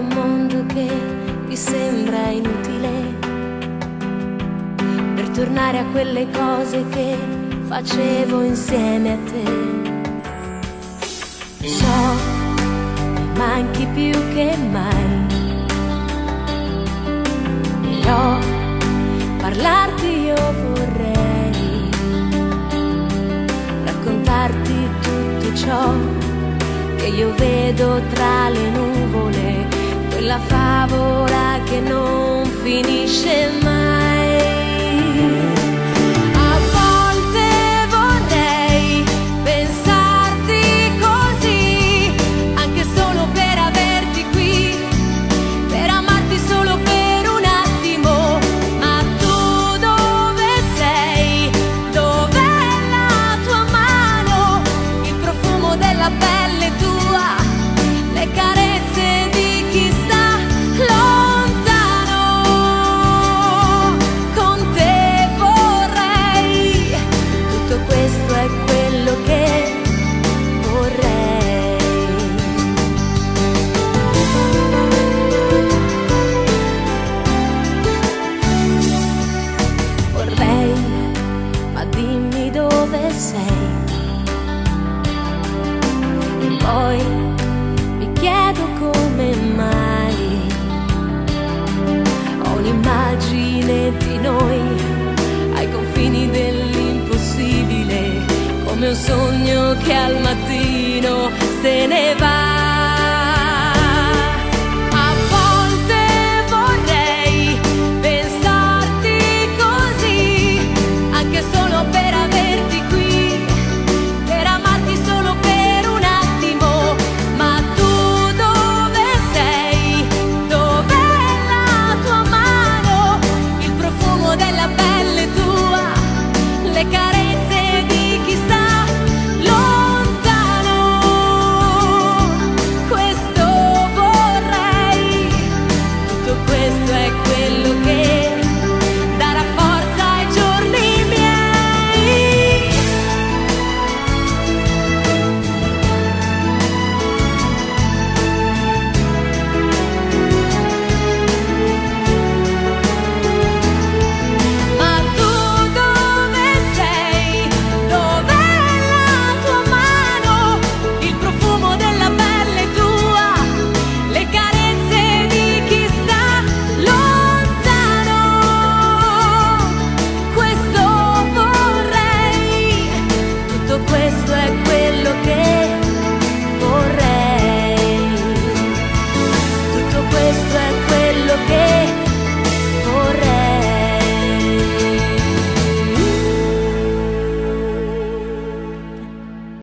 un mondo che ti sembra inutile. Per tornare a quelle cose che facevo insieme a te. So, mi manchi più che mai. Però parlarti io vorrei, raccontarti tutto ciò che io vedo tra le nuvole, quella favola che non finisce mai. Sei. E poi mi chiedo come mai ho un'immagine di noi ai confini dell'impossibile, come un sogno che al mattino se ne va.